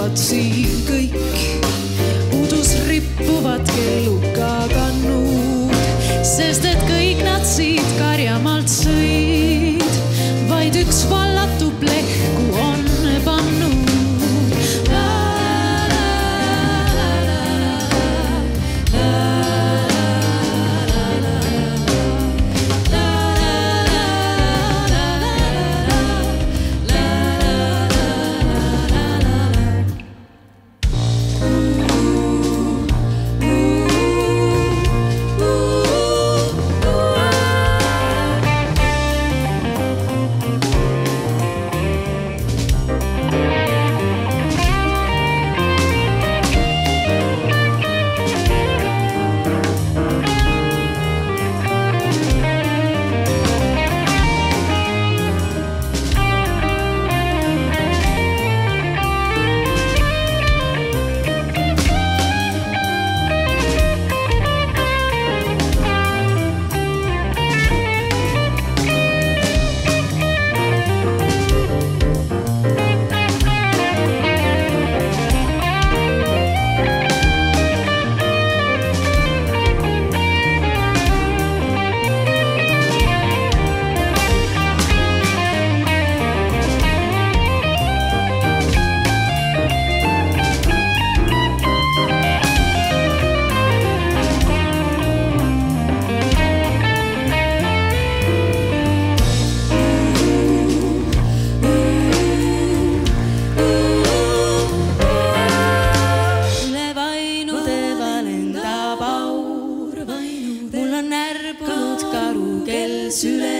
rippuvad siin kõik, udus rippuvad kelluga kannud, sest et kõik nad siit Karjamaalt sõid. sur les